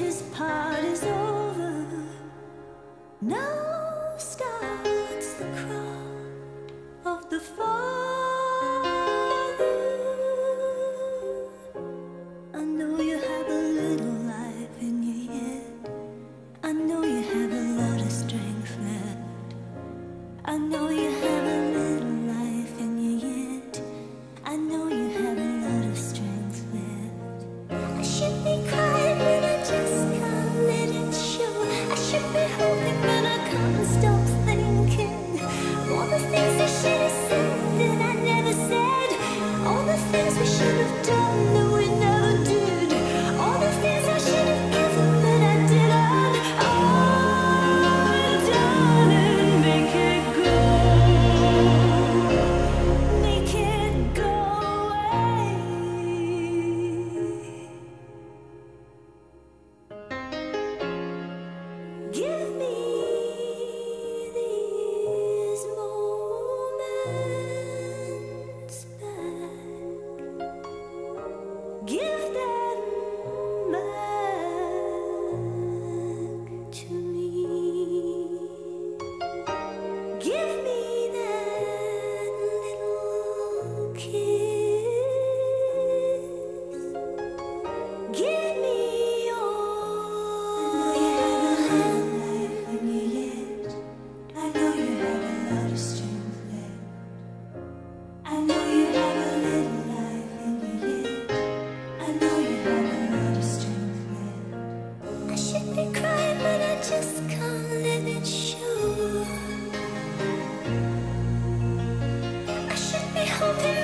his part is over. Now starts the cry of the father. I know you have a little life in you yet. I know you have a lot of strength left. I know. have done. Thank you.